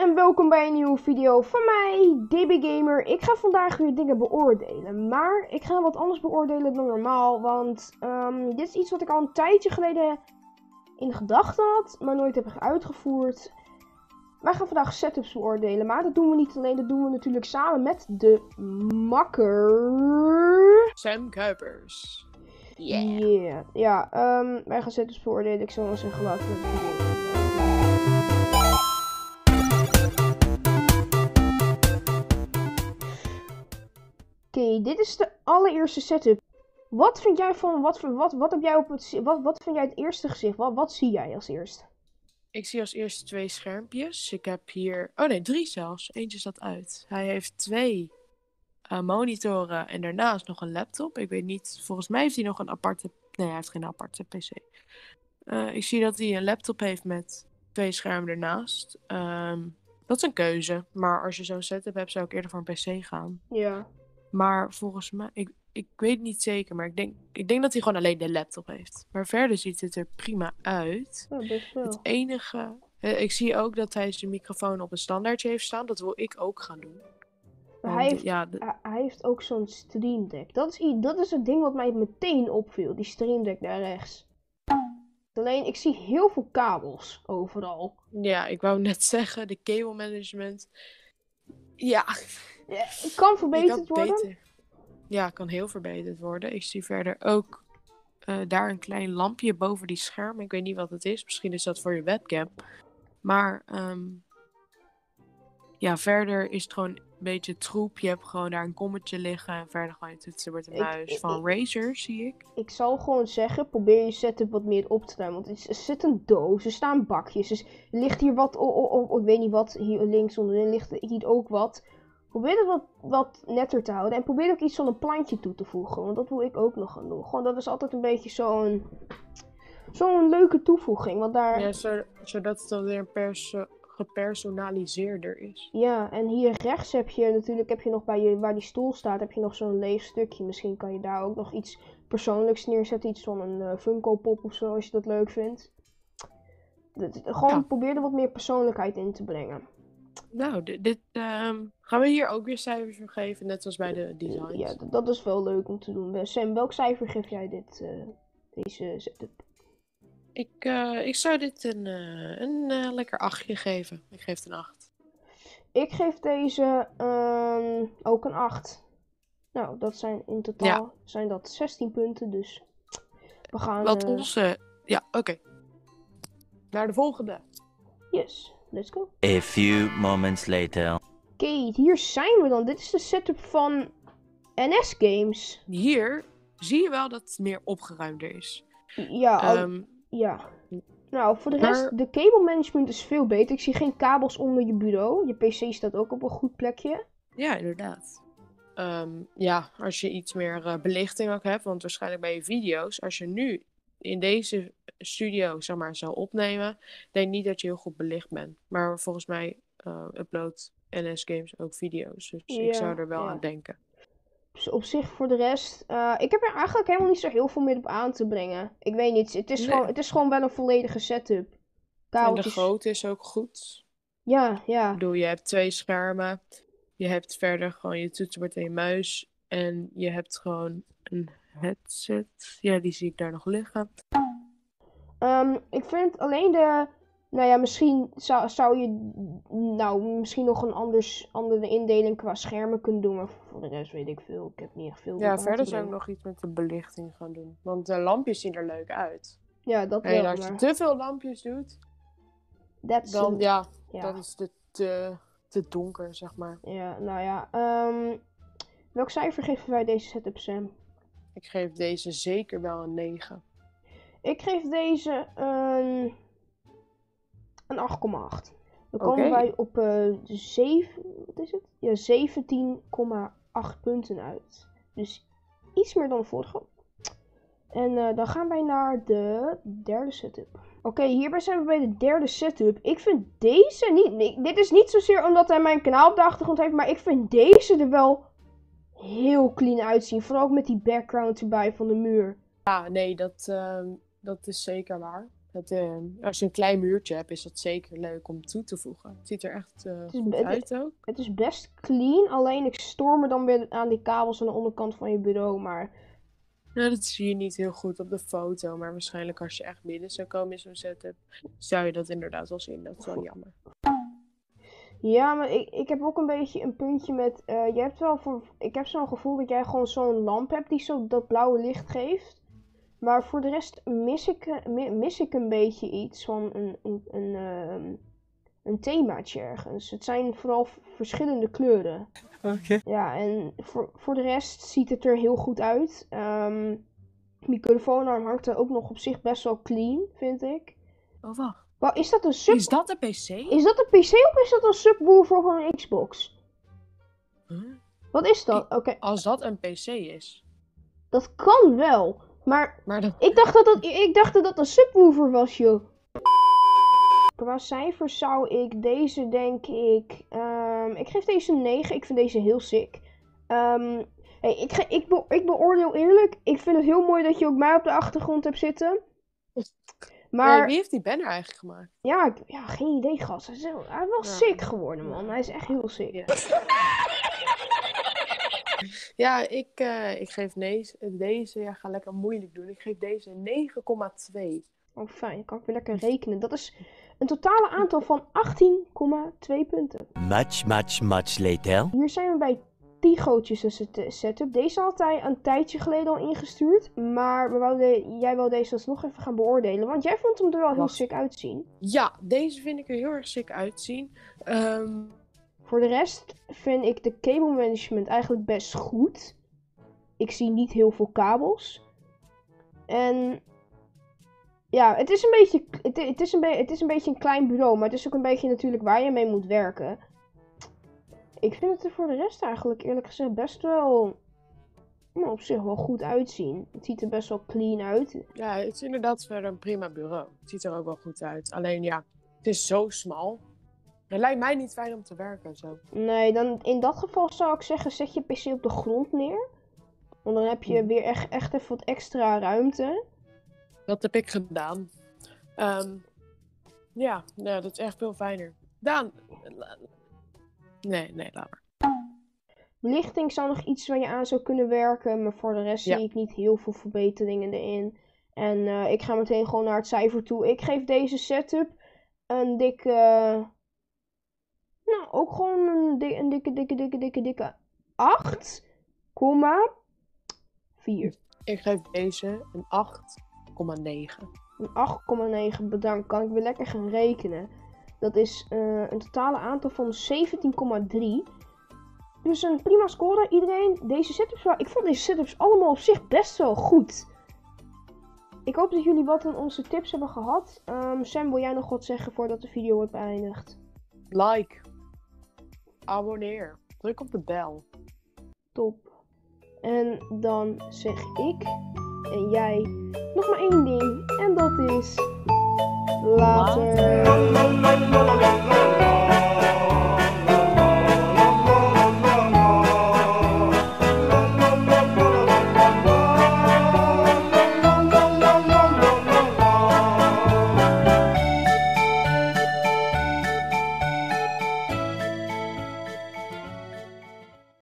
en welkom bij een nieuwe video van mij, DB Gamer. Ik ga vandaag weer dingen beoordelen, maar ik ga wat anders beoordelen dan normaal, want ehm, dit is iets wat ik al een tijdje geleden in gedachten had, maar nooit heb uitgevoerd. Wij gaan vandaag setups beoordelen, maar dat doen we niet alleen, dat doen we natuurlijk samen met de makker... Sam Kuipers. Yeah. yeah. Ja, um, wij gaan setups beoordelen. Ik zal wel zeggen, laten we Oké, dit is de allereerste setup. Wat vind jij van, wat, wat, wat heb jij op het, wat, wat vind jij het eerste gezicht? Wat, wat zie jij als eerste? Ik zie als eerste twee schermpjes. Ik heb hier, oh nee, drie zelfs. Eentje staat uit. Hij heeft twee uh, monitoren en daarnaast nog een laptop. Ik weet niet, volgens mij heeft hij nog een aparte, nee hij heeft geen aparte pc. Uh, ik zie dat hij een laptop heeft met twee schermen ernaast. Um, dat is een keuze, maar als je zo'n setup hebt zou ik eerder voor een pc gaan. Ja. Maar volgens mij, ik, ik weet niet zeker, maar ik denk, ik denk dat hij gewoon alleen de laptop heeft. Maar verder ziet het er prima uit. Best wel. Het enige, eh, ik zie ook dat hij zijn microfoon op een standaardje heeft staan. Dat wil ik ook gaan doen. Maar hij, heeft, ja, hij heeft ook zo'n Stream Deck. Dat is, dat is het ding wat mij meteen opviel, die Stream Deck daar rechts. Alleen, ik zie heel veel kabels overal. Ja, ik wou net zeggen, de cable management. Ja. Ja kan verbeterd worden. Beter. Ja, kan heel verbeterd worden. Ik zie verder ook uh, daar een klein lampje boven die scherm. Ik weet niet wat het is. Misschien is dat voor je webcam. Maar um, ja, verder is het gewoon een beetje troep. Je hebt gewoon daar een kommetje liggen. En verder gewoon je toetsenbord en muis. van Razer, zie ik. Ik zal gewoon zeggen, probeer je setup wat meer op te ruimen. Want er zit een doos, er staan bakjes. Dus er ligt hier wat, oh, oh, ik weet niet wat, hier links onderin ligt hier ook wat. Probeer het wat, wat netter te houden. En probeer ook iets van een plantje toe te voegen. Want dat wil ik ook nog gaan doen. Gewoon, dat is altijd een beetje zo'n... Zo'n leuke toevoeging. Want daar... Ja, zodat het dan weer gepersonaliseerder is. Ja, en hier rechts heb je natuurlijk, heb je nog bij je, waar die stoel staat, heb je nog zo'n leeg stukje. Misschien kan je daar ook nog iets persoonlijks neerzetten. Iets van een uh, Funko Pop of zo, als je dat leuk vindt. gewoon probeer er wat meer persoonlijkheid in te brengen. Nou, dit, dit ehm, gaan we hier ook weer cijfers voor geven, net zoals bij de designs. Ja, dat is wel leuk om te doen. Sam, welk cijfer geef jij dit, uh, deze setup? Ik, uh, ik zou dit een, uh, een lekker achtje geven. Ik geef het een 8. Ik geef deze um, ook een 8. Nou, dat zijn in totaal ja. zijn dat 16 punten, dus we gaan... Wat onze... Ja, oké. Okay. Naar de volgende. Yes, let's go. A few moments later. Oké, okay, hier zijn we dan. Dit is de setup van NS Games. Hier zie je wel dat het meer opgeruimder is. Ja, um, ja. Nou, voor de rest, de cable management is veel beter. Ik zie geen kabels onder je bureau. Je PC staat ook op een goed plekje. Ja, inderdaad. Um, ja, als je iets meer uh, belichting ook hebt, want waarschijnlijk bij je video's, als je nu in deze studio, zeg maar, zou opnemen, denk niet dat je heel goed belicht bent. Maar volgens mij uh, uploadt NS Games ook video's, dus ja, ik zou er wel aan denken. Dus op zich voor de rest. Uh, ik heb er eigenlijk helemaal niet zo heel veel meer op aan te brengen. Ik weet niet. Het is, gewoon, het is gewoon wel een volledige setup. En de grootte is ook goed. Ja, ja. Ik bedoel, je hebt twee schermen. Je hebt verder gewoon je toetsenbord en je muis. En je hebt gewoon een headset. Ja, die zie ik daar nog liggen. Um, ik vind alleen de nou ja, misschien zou, zou je nou misschien nog een anders, andere indeling qua schermen kunnen doen. Maar voor de rest weet ik veel. Ik heb niet echt veel. Ja, verder zou ik nog iets met de belichting gaan doen. Want de lampjes zien er leuk uit. Ja, dat wel. als je te veel lampjes doet, dan ja, ja, dan is het te, te donker, zeg maar. Ja, nou ja. Um, welk cijfer geven wij deze setup, Sam? Ik geef deze zeker wel een 9. Ik geef deze een een 8,8. Dan komen wij op uh, eh, 7, wat is het? Ja, 17,8 punten uit. Dus iets meer dan de vorige. En uh, dan gaan wij naar de derde setup. Oké, okay, hierbij zijn we bij de derde setup. Ik vind deze niet... Dit is niet zozeer omdat hij mijn kanaal op de achtergrond heeft. Maar ik vind deze er wel heel clean uitzien. Vooral ook met die background erbij van de muur. Ja, nee, dat, uh, dat is zeker waar. Dat, eh, als je een klein muurtje hebt, is dat zeker leuk om toe te voegen. Het ziet er echt uh, Het is goed uit ook. Het is best clean, alleen ik stoor me dan weer aan die kabels aan de onderkant van je bureau. Maar Nou, dat zie je niet heel goed op de foto, maar waarschijnlijk als je echt binnen zou komen in zo'n setup, zou je dat inderdaad wel zien. Dat is wel jammer. Ja, maar ik, ik heb ook een beetje een puntje met. eh, je hebt wel voor, ik heb zo'n gevoel dat jij gewoon zo'n lamp hebt die zo dat blauwe licht geeft. Maar voor de rest mis ik, eh, mi- mis ik een beetje iets van een, een, een, ehm, een themaatje ergens. Het zijn vooral verschillende kleuren. Oké. Ja, en voor, voor de rest ziet het er heel goed uit. Ehm microfoonarm hangt er ook nog op zich best wel clean, vind ik. Oh, wacht. Wel, is dat een sub... Is dat een PC? Is dat een PC of is dat een subwoofer van een Xbox? Huh? Wat is dat? Oké, Als dat een PC is. dat kan wel. Maar Maar dat... ik dacht dat, dat, ik dacht dat dat een subwoofer was, joh. Qua cijfers zou ik deze, denk ik... ehm, ik geef deze een 9. Ik vind deze heel sick. Ehm, hey, ik, ge- ik, be- ik beoordeel eerlijk. Ik vind het heel mooi dat je ook mij op de achtergrond hebt zitten. Maar wie heeft die banner eigenlijk gemaakt? ja, ik, ja, geen idee, gast. Hij is wel, hij is wel Ja. sick geworden, man. Hij is echt heel sick. Ja. Ja, ik, eh, ik geef deze, deze, ja, ga lekker moeilijk doen. Ik geef deze 9,2. Oh, fijn. Kan ik weer lekker rekenen. Dat is een totale aantal van 18,2 punten. Much, much, much later. Hier zijn we bij Tigootjes een set- setup. Deze had hij een tijdje geleden al ingestuurd. Maar we wouden, jij wil deze alsnog even gaan beoordelen. Want jij vond hem er wel heel Wacht. sick uitzien. Ja, deze vind ik er heel erg sick uitzien. Ehm, Voor de rest vind ik de cable management eigenlijk best goed. Ik zie niet heel veel kabels. En ja, het is een beetje, het, het is een het is een beetje een klein bureau, maar het is ook een beetje natuurlijk waar je mee moet werken. Ik vind het er voor de rest eigenlijk eerlijk gezegd best wel nou, op zich wel goed uitzien. Het ziet er best wel clean uit. ja, het is inderdaad verder een prima bureau. Het ziet er ook wel goed uit. Alleen ja, het is zo smal. Het lijkt mij niet fijn om te werken zo. Nee, dan in dat geval zou ik zeggen, zet je PC op de grond neer. Want dan heb je weer echt, echt even wat extra ruimte. Dat heb ik gedaan. Ehm, ja, ja, dat is echt veel fijner. Daan. Nee, nee, laat maar. Belichting zou nog iets waar je aan zou kunnen werken, maar voor de rest Ja. zie ik niet heel veel verbeteringen erin. En eh, ik ga meteen gewoon naar het cijfer toe. Ik geef deze setup een dikke. Nou, ook gewoon een, een dikke, dikke, dikke, dikke, dikke 8,4. Ik geef deze een 8,9. Een 8,9 bedankt. Kan ik weer lekker gaan rekenen. Dat is eh, een totale aantal van 17,3. Dus een prima score. Iedereen, deze setups, ik vond deze setups allemaal op zich best wel goed. Ik hoop dat jullie wat aan onze tips hebben gehad. Ehm, Sam, wil jij nog wat zeggen voordat de video wordt beëindigd? Like. Abonneer. Druk op de bel. Top. En dan zeg ik en jij nog maar één ding. En dat is. Later. Later.